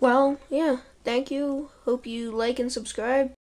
well, yeah. Thank you. Hope you like and subscribe.